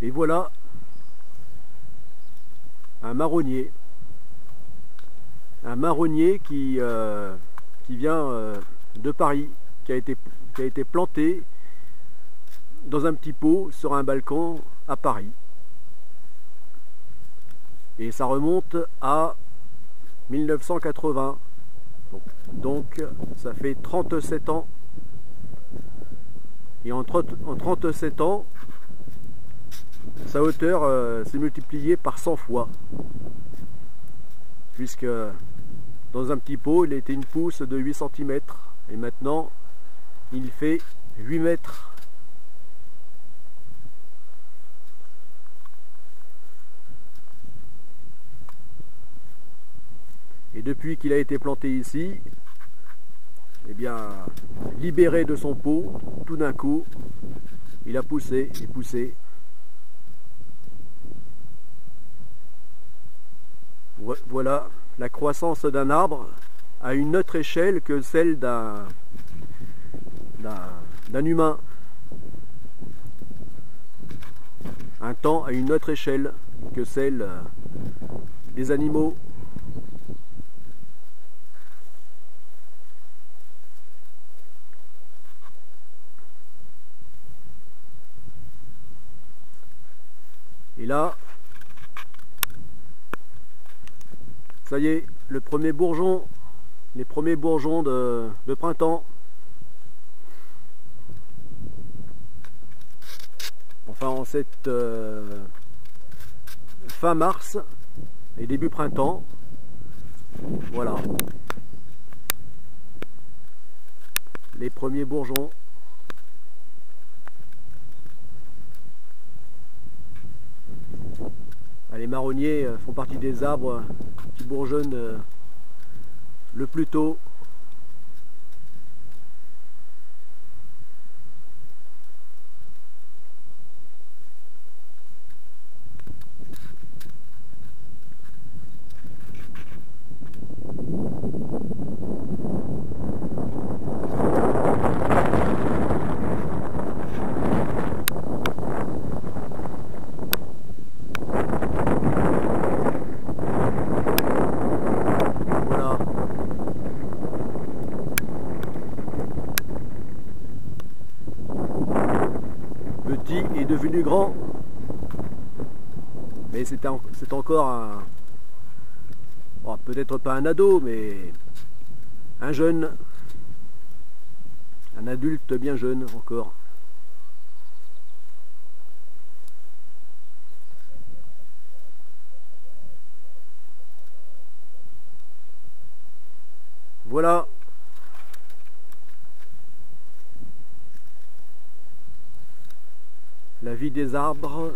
Et voilà un marronnier. Un marronnier qui, euh, qui vient euh, de Paris, qui a, été, qui a été planté dans un petit pot sur un balcon à Paris. Et ça remonte à 1980. Donc, donc ça fait 37 ans. Et en, 37 ans, sa hauteur euh, s'est multipliée par 100 fois. Puisque dans un petit pot, il était une pousse de 8 cm. Et maintenant, il fait 8 mètres. Et depuis qu'il a été planté ici, eh bien, libéré de son pot, tout d'un coup, il a poussé et poussé. Voilà la croissance d'un arbre à une autre échelle que celle d'un humain. Un temps à une autre échelle que celle des animaux. Et là, ça y est, le premier bourgeon, les premiers bourgeons de, printemps. Enfin, en cette euh, fin mars et début printemps. Voilà. Les premiers bourgeons marronniers euh, font partie des arbres qui bourgeonnent euh, le plus tôt est devenu grand. Mais c'est encore un... Peut-être pas un ado, mais un jeune. Un adulte bien jeune encore. Voilà. La vie des arbres